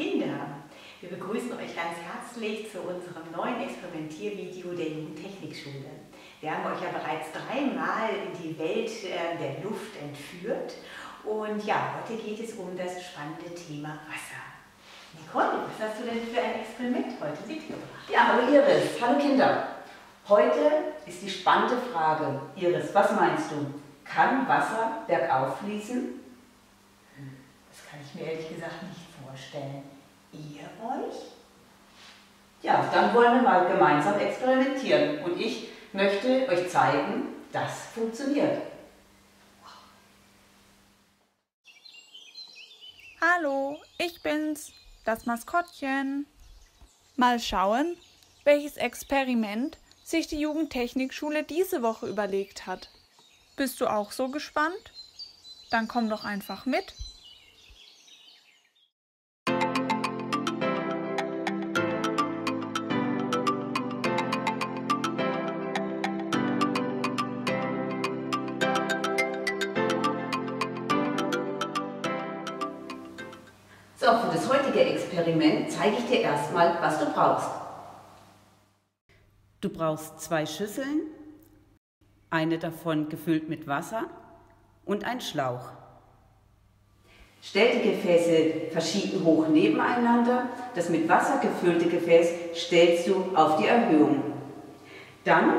Kinder! Wir begrüßen euch ganz herzlich zu unserem neuen Experimentiervideo der Jugendtechnikschule. Wir haben euch ja bereits dreimal in die Welt äh, der Luft entführt und ja, heute geht es um das spannende Thema Wasser. Nicole, was hast du denn für ein Experiment heute mitgebracht? Ja, hallo Iris, hallo Kinder. Heute ist die spannende Frage. Iris, was meinst du? Kann Wasser bergauf fließen? Das kann ich mir ehrlich gesagt nicht vorstellen. Ihr euch? Ja, dann wollen wir mal gemeinsam experimentieren. Und ich möchte euch zeigen, das funktioniert. Hallo, ich bin's, das Maskottchen. Mal schauen, welches Experiment sich die Jugendtechnikschule diese Woche überlegt hat. Bist du auch so gespannt? Dann komm doch einfach mit. So, für das heutige Experiment zeige ich dir erstmal, was du brauchst. Du brauchst zwei Schüsseln, eine davon gefüllt mit Wasser und einen Schlauch. Stell die Gefäße verschieden hoch nebeneinander. Das mit Wasser gefüllte Gefäß stellst du auf die Erhöhung. Dann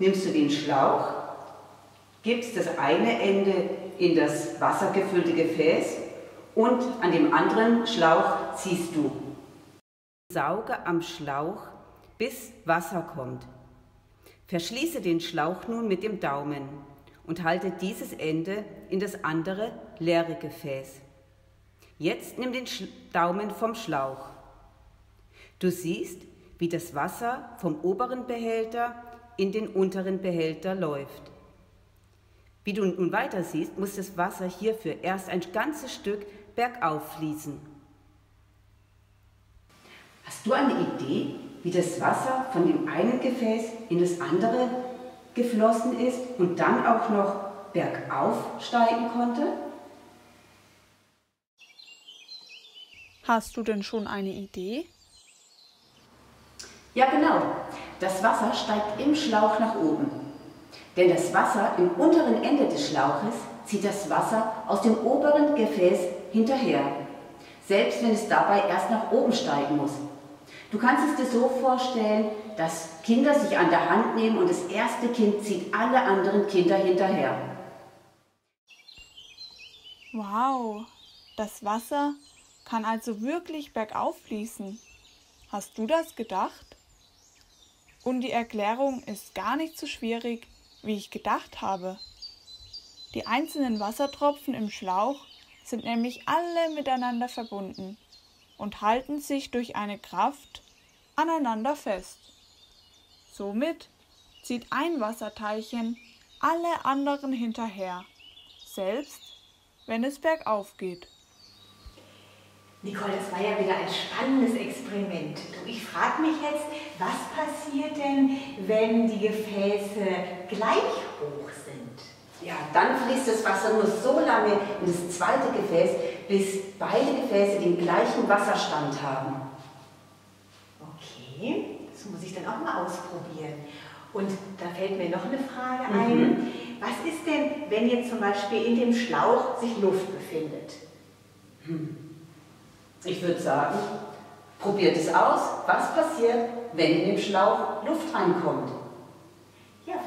nimmst du den Schlauch, gibst das eine Ende in das wassergefüllte Gefäß und an dem anderen Schlauch ziehst du. Sauge am Schlauch, bis Wasser kommt. Verschließe den Schlauch nun mit dem Daumen und halte dieses Ende in das andere leere Gefäß. Jetzt nimm den Daumen vom Schlauch. Du siehst, wie das Wasser vom oberen Behälter in den unteren Behälter läuft. Wie du nun weiter siehst, muss das Wasser hierfür erst ein ganzes Stück bergauf fließen. Hast du eine Idee, wie das Wasser von dem einen Gefäß in das andere geflossen ist und dann auch noch bergauf steigen konnte? Hast du denn schon eine Idee? Ja, genau. Das Wasser steigt im Schlauch nach oben. Denn das Wasser im unteren Ende des Schlauches zieht das Wasser aus dem oberen Gefäß hinterher, selbst wenn es dabei erst nach oben steigen muss. Du kannst es dir so vorstellen, dass Kinder sich an der Hand nehmen und das erste Kind zieht alle anderen Kinder hinterher. Wow, das Wasser kann also wirklich bergauf fließen. Hast du das gedacht? Und die Erklärung ist gar nicht so schwierig, wie ich gedacht habe. Die einzelnen Wassertropfen im Schlauch sind nämlich alle miteinander verbunden und halten sich durch eine Kraft aneinander fest. Somit zieht ein Wasserteilchen alle anderen hinterher, selbst wenn es bergauf geht. Nicole, das war ja wieder ein spannendes Experiment. Ich frage mich jetzt, was passiert denn, wenn die Gefäße gleich hoch sind? Ja, dann fließt das Wasser nur so lange in das zweite Gefäß, bis beide Gefäße den gleichen Wasserstand haben. Okay, das muss ich dann auch mal ausprobieren. Und da fällt mir noch eine Frage ein. Mhm. Was ist denn, wenn jetzt zum Beispiel in dem Schlauch sich Luft befindet? Hm. Ich würde sagen, probiert es aus, was passiert, wenn in den Schlauch Luft reinkommt.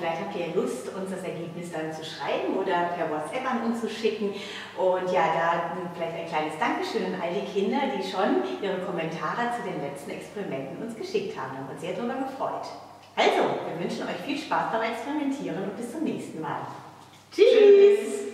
Vielleicht habt ihr Lust, uns das Ergebnis dann zu schreiben oder per WhatsApp an uns zu schicken. Und ja, da vielleicht ein kleines Dankeschön an all die Kinder, die schon ihre Kommentare zu den letzten Experimenten uns geschickt haben. Wir haben uns sehr darüber gefreut. Also, wir wünschen euch viel Spaß beim Experimentieren und bis zum nächsten Mal. Tschüss. Tschüss.